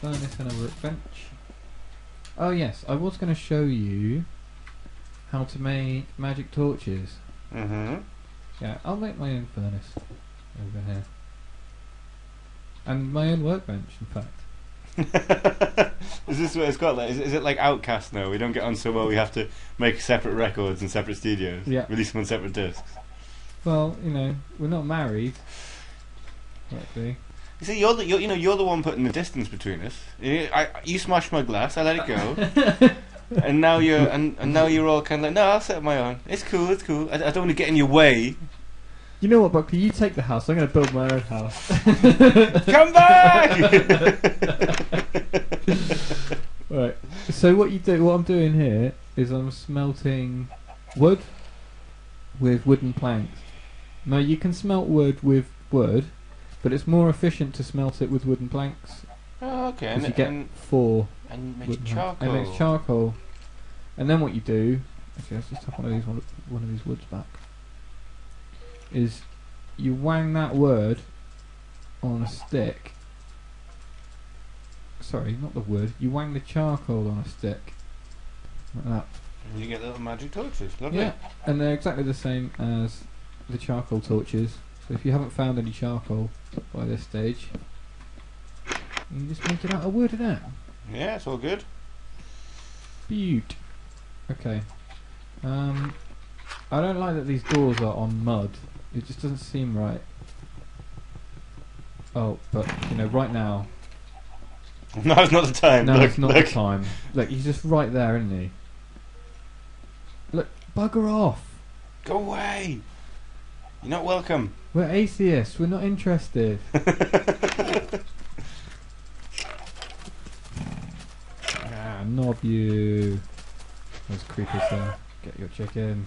Furnace and a. Oh yes, I was going to show you how to make magic torches. Mm-hmm. Yeah, I'll make my own furnace over here. And my own workbench, in fact. is this what it's got like? Is, is it like OutKast now? We don't get on so well. We have to make separate records and separate studios. Yeah. Release them on separate discs. Well, you know, we're not married. Correctly. You see, you're the you're, you know you're the one putting the distance between us. You, I, you smashed my glass. I let it go. and now you're and, and now you're all kind of like, no, I'll set up my own. It's cool. It's cool. I, I don't want to get in your way. You know what, Buckley? You take the house. I'm going to build my own house. Come back. right. So what you do? What I'm doing here is I'm smelting wood with wooden planks. Now you can smelt wood with wood, but it's more efficient to smelt it with wooden planks oh, okay. And, you get and, four and make charcoal. And makes charcoal. And then what you do? Actually, let's just tap one of these one, one of these woods back. Is you wang that wood on a stick. Sorry, not the wood. You wang the charcoal on a stick. Like that. And you get little magic torches. Lovely. Yeah, and they're exactly the same as the charcoal torches. So if you haven't found any charcoal by this stage, you just make it out a word of wood, innit? Yeah, it's all good. Beaut. Okay. Um, I don't like that these doors are on mud. It just doesn't seem right. Oh, but you know, right now, Now's not the time. no, look, it's not look. the time. Look, he's just right there, isn't he? Look, bugger off. Go away. You're not welcome. We're atheists. We're not interested. ah, knob you. Those creepers there. Get your chicken.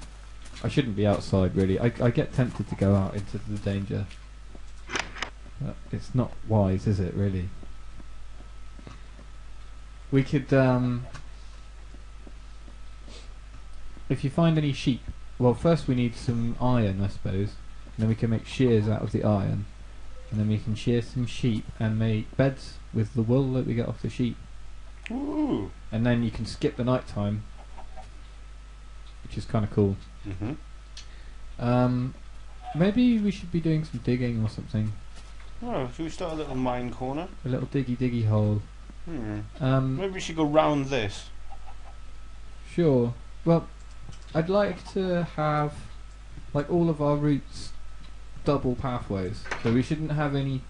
I shouldn't be outside, really. I, I get tempted to go out into the danger. But it's not wise, is it, really? We could, um. If you find any sheep. Well, first we need some iron, I suppose. And then we can make shears out of the iron. And then we can shear some sheep and make beds with the wool that we get off the sheep. Ooh. And then you can skip the night time, which is kind of cool. hmm Um, maybe we should be doing some digging or something. Oh, should we start a little mine corner? A little diggy diggy hole. Hmm. Um, Maybe we should go round this. sure. Well, I'd like to have like all of our routes double pathways. So we shouldn't have any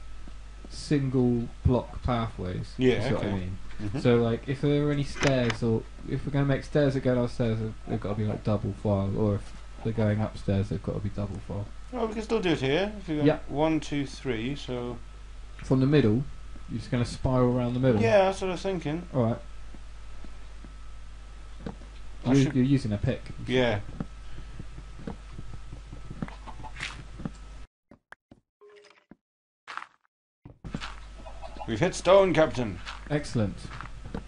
single block pathways. Yeah, is what I okay. mean. Mhm. So like, if there are any stairs, or if we're going to make stairs that go downstairs, they've- they've got to be like double file, or if they're going upstairs, they've got to be double file. Oh, we can still do it here. If you Yeah. One, two, three. So From the middle, you're just going to spiral around the middle. yeah, that's what I was thinking. All right. I You're, you're using a pick. Yeah. We've hit stone, Captain. Excellent.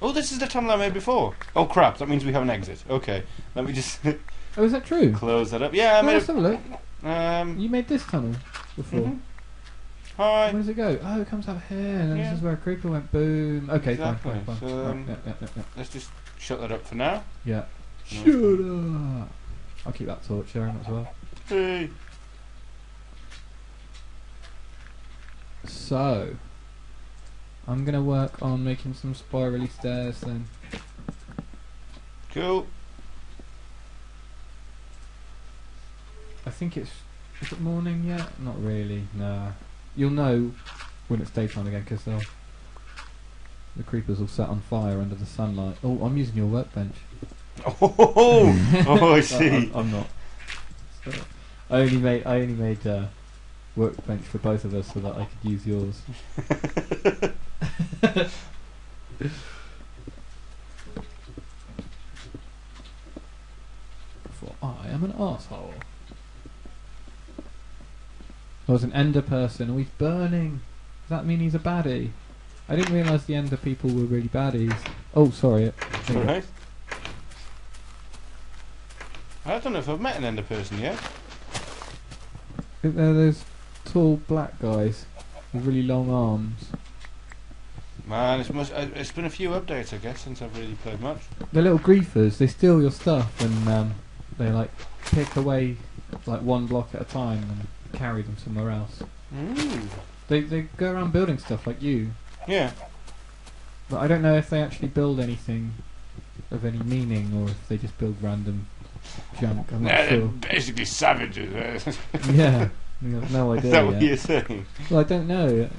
Oh, this is the tunnel I made before. Oh crap! That means we have an exit. Okay, let me just Oh, is that true? close that up. Yeah, I made let's have a look. Um. You made this tunnel before. mhm. Hi. Where does it go? Oh, it comes out here, and Yeah. this is where a creeper went. Boom. Okay, Exactly. fine, fine, fine. So, Right, um, yeah, yeah, yeah, yeah. Let's just shut that up for now. yeah. Shut up. I'll keep that torch there as well. Hey. So, I'm gonna work on making some spirally stairs then. Cool. I think it's is it morning yet? Not really. Nah. You'll know when it's daytime again because they'll the creepers will set on fire under the sunlight. Oh, I'm using your workbench. Oh, oh, I see. I'm, I'm not. I only made I only made uh, workbench for both of us so that I could use yours. For I am an asshole. Oh, was an Ender person. He's burning. Does that mean he's a baddie? I didn't realise the Ender people were really baddies. Oh, sorry. Alright. I don't know if I've met an Ender person yet. They're those tall black guys with really long arms. Man, it's, must, uh, it's been a few updates, I guess, since I've really played much. They're little griefers. They steal your stuff and um, they like pick away like one block at a time and carry them somewhere else. Mm. They they go around building stuff like you, Yeah. but I don't know if they actually build anything of any meaning or if they just build random junk. I'm not Nah, they're basically savages. uh. yeah, I have no idea. Is that what yet. you're saying? Well, I don't know.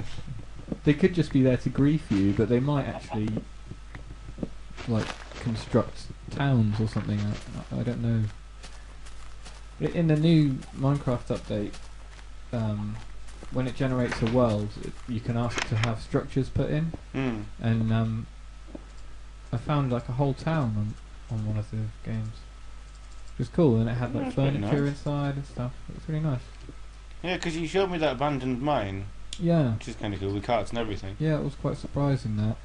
They could just be there to grief you, but they might actually like construct towns or something. I, I don't know. In the new Minecraft update, um, when it generates a world, it, you can ask to have structures put in, Mm. and um, I found like a whole town on on one of the games. It was cool, and it had like That's furniture nice. inside and stuff. It was really nice. Yeah, because you showed me that abandoned mine, Yeah, which is kind of cool, with carts and everything. yeah, it was quite surprising that.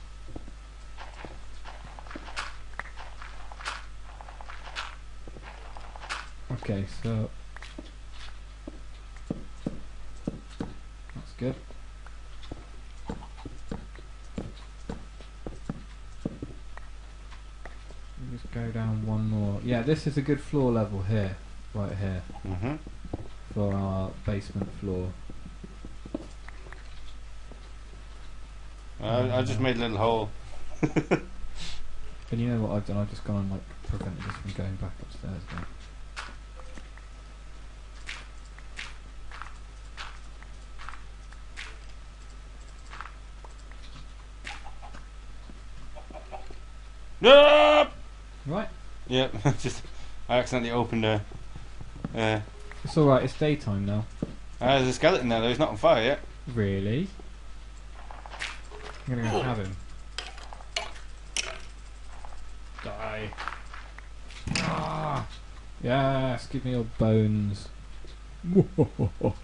Okay, so that's good. Just go down one more. Yeah, this is a good floor level here, right here, Mm-hmm. for our basement floor. I, I just made a little hole. And you know what I've done? I've just gone and like prevented this from going back upstairs again. No! Right, Yep, just I accidentally opened a. Uh, it's all right. It's daytime now. uh, there's a skeleton there though. He's not on fire yet. Really? I'm gonna go have him. Die. Ah! Yes, give me your bones.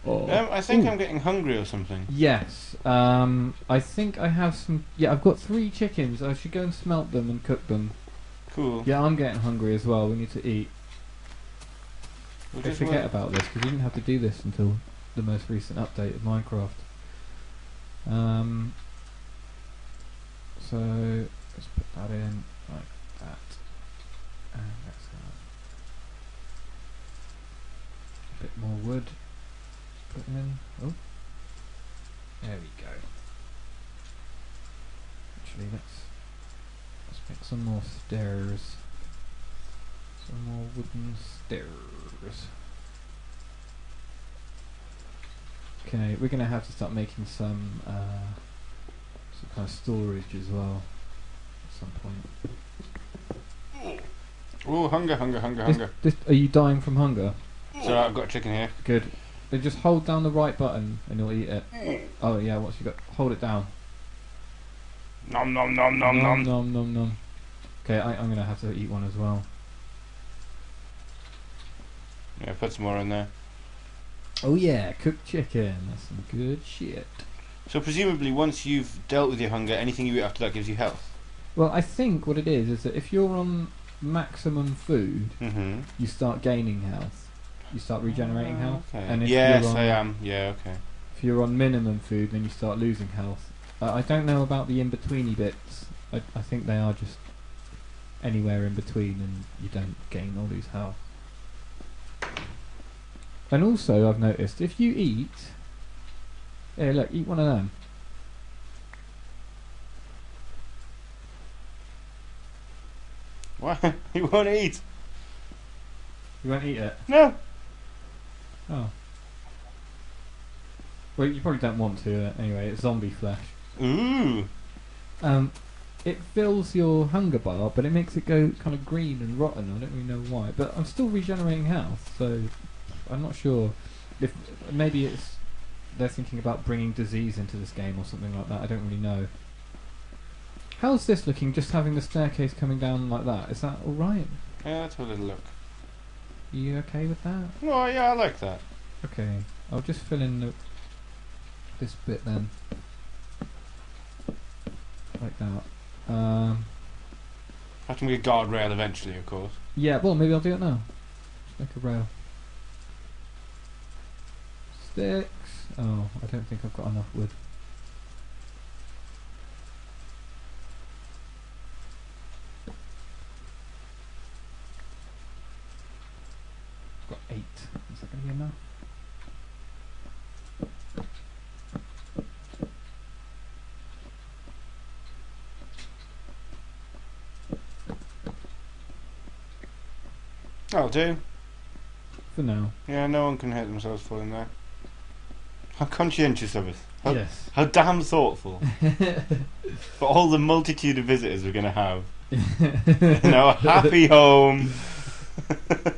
Um, I think Ooh. I'm getting hungry or something. Yes. Um, I think I have some. Yeah, I've got three chickens. I should go and smelt them and cook them. Cool. Yeah, I'm getting hungry as well. We need to eat. We'll I forget wait. about this because we didn't have to do this until the most recent update of Minecraft. Um, so let's put that in like that, and let's have a bit more wood. Put in. Oh, there we go. Actually, let's let's make some more stairs. Some more wooden stairs. Okay, we're gonna have to start making some uh, some kind of storage as well at some point. Oh, hunger, hunger, hunger, This- hunger. This, are you dying from hunger? So I've got a chicken here. Good. Then just hold down the right button and you'll eat it. Oh yeah, what's you got? Hold it down. Nom nom nom nom nom nom. nom nom nom. Okay, I, I'm gonna have to eat one as well. Yeah, put some more in there. Oh yeah, cooked chicken. That's some good shit. So presumably, once you've dealt with your hunger, anything you eat after that gives you health. Well, I think what it is is that if you're on maximum food, Mm-hmm. you start gaining health. You start regenerating health. Okay. And if yes, you're on, I am. Yeah, okay. If you're on minimum food, then you start losing health. Uh, I don't know about the in-betweeny bits. I, I think they are just anywhere in between, and you don't gain or lose health. And also, I've noticed if you eat, here, look, eat one of them. Why? you won't eat? You won't eat it. No. Oh. Well, you probably don't want to uh, anyway. It's zombie flesh. Ooh. Um, it fills your hunger bar, but it makes it go kind of green and rotten. I don't really know why, but I'm still regenerating health, so I'm not sure if maybe it's they're thinking about bringing disease into this game or something like that. I don't really know. How's this looking? Just having the staircase coming down like that. Is that all right? Yeah, let's have a little look. you okay with that? Oh, yeah, I like that. Okay, I'll just fill in the this bit then. Like that. Um, Have to make a guardrail eventually, of course. yeah, well, maybe I'll do it now. Just make a rail. Sticks. Oh, I don't think I've got enough wood. I've Got eight. Is that going to be enough? That'll do. For now. Yeah, no one can hurt themselves falling there. How conscientious of us. How, Yes. how damn thoughtful. For all the multitude of visitors we're going to have. In our happy home.